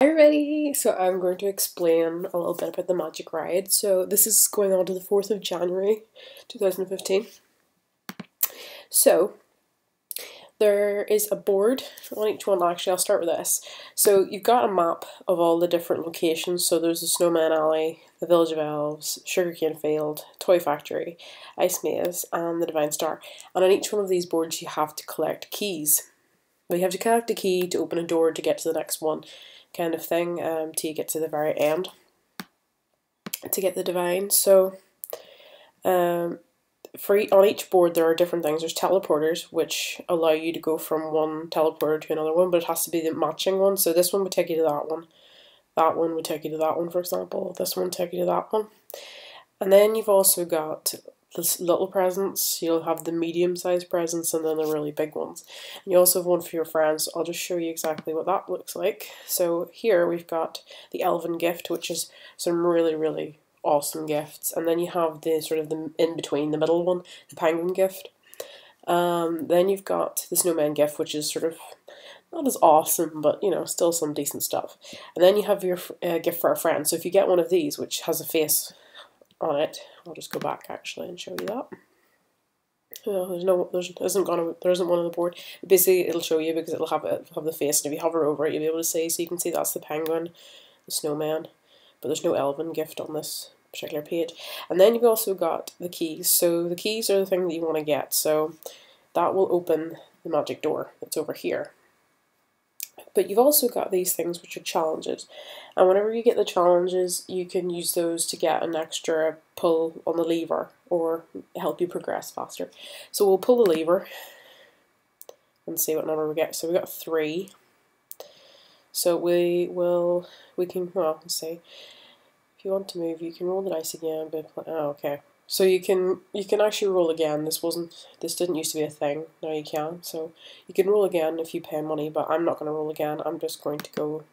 Everybody! So I'm going to explain a little bit about the Magic Ride. So this is going on to the 4th of January 2015. So there is a board on each one. Actually, I'll start with this. So you've got a map of all the different locations. So there's the Snowman Alley, the Village of Elves, Sugarcane Field, Toy Factory, Ice Maze, and the Divine Star. And on each one of these boards you have to collect keys. You have to collect a key to open a door to get to the next one kind of thing um, you get to the very end to get the divine. So um, for on each board there are different things. There's teleporters which allow you to go from one teleporter to another one, but it has to be the matching one. So this one would take you to that one. That one would take you to that one, for example. This one would take you to that one. And then you've also got the little presents, you'll have the medium sized presents and then the really big ones. And you also have one for your friends. I'll just show you exactly what that looks like. So here we've got the Elven gift, which is some really, really awesome gifts. And then you have the sort of the in between, the middle one, the Penguin gift. Um, then you've got the Snowman gift, which is sort of not as awesome, but you know, still some decent stuff. And then you have your uh, gift for a friend. So if you get one of these, which has a face on it. I'll just go back actually and show you that. There's no, there's isn't gonna, there isn't one on the board. Basically, it'll show you because it'll have it, have the face, and if you hover over it, you'll be able to see. So you can see that's the penguin, the snowman, but there's no elven gift on this particular page. And then you've also got the keys. So the keys are the thing that you want to get. So that will open the magic door that's over here. But you've also got these things which are challenges. And whenever you get the challenges, you can use those to get an extra pull on the lever or help you progress faster. So we'll pull the lever and see what number we get. So we got three. So we will, we can, well, let's see. If you want to move, you can roll the dice again, but, oh, okay. So you can you can actually roll again. This wasn't this didn't used to be a thing. Now you can. So you can roll again if you pay money, but I'm not going to roll again. I'm just going to go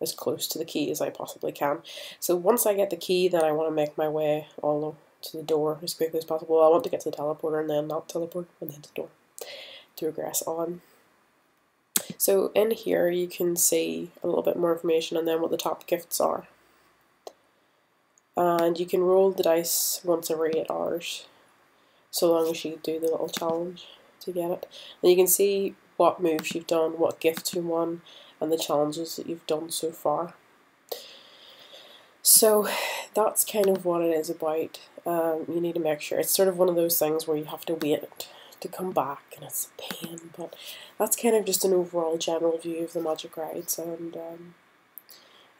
as close to the key as I possibly can. So once I get the key, then I want to make my way all to the door as quickly as possible. I want to get to the teleporter and then not teleport and then to the door to regress on. So in here you can see a little bit more information and then what the top gifts are and you can roll the dice once every 8 hours so long as you do the little challenge to get it. And you can see what moves you've done, what gifts you won, and the challenges that you've done so far. So that's kind of what it is about. Um, you need to make sure. It's sort of one of those things where you have to wait to come back and it's a pain, but that's kind of just an overall general view of the Magic Rides and um,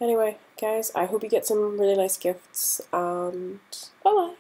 Anyway, guys, I hope you get some really nice gifts, and bye-bye.